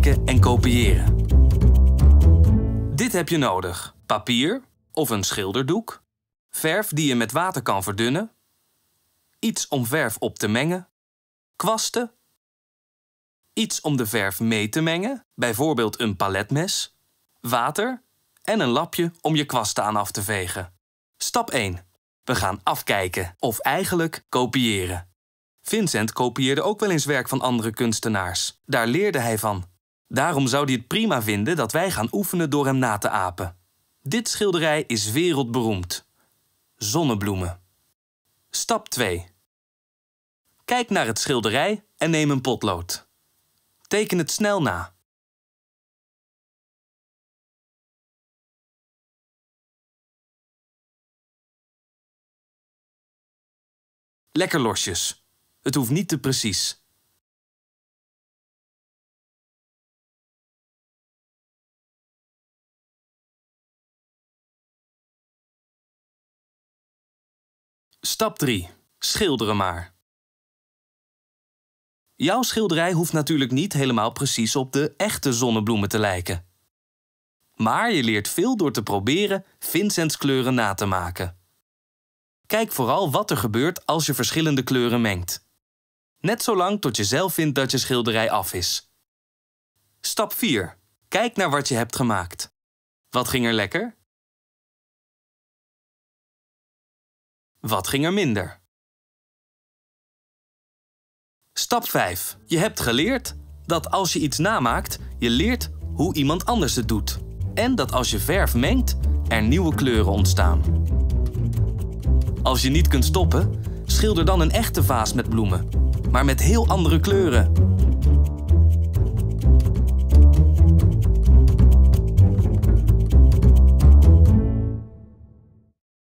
en kopiëren. Dit heb je nodig. Papier of een schilderdoek. Verf die je met water kan verdunnen. Iets om verf op te mengen. Kwasten. Iets om de verf mee te mengen, bijvoorbeeld een paletmes. Water en een lapje om je kwasten aan af te vegen. Stap 1. We gaan afkijken, of eigenlijk kopiëren. Vincent kopieerde ook wel eens werk van andere kunstenaars. Daar leerde hij van. Daarom zou hij het prima vinden dat wij gaan oefenen door hem na te apen. Dit schilderij is wereldberoemd. Zonnebloemen. Stap 2. Kijk naar het schilderij en neem een potlood. Teken het snel na. Lekker losjes. Het hoeft niet te precies. Stap 3. Schilderen maar. Jouw schilderij hoeft natuurlijk niet helemaal precies op de echte zonnebloemen te lijken. Maar je leert veel door te proberen Vincents kleuren na te maken. Kijk vooral wat er gebeurt als je verschillende kleuren mengt. Net zolang tot je zelf vindt dat je schilderij af is. Stap 4. Kijk naar wat je hebt gemaakt. Wat ging er lekker? Wat ging er minder? Stap 5. Je hebt geleerd dat als je iets namaakt, je leert hoe iemand anders het doet. En dat als je verf mengt, er nieuwe kleuren ontstaan. Als je niet kunt stoppen, schilder dan een echte vaas met bloemen, maar met heel andere kleuren.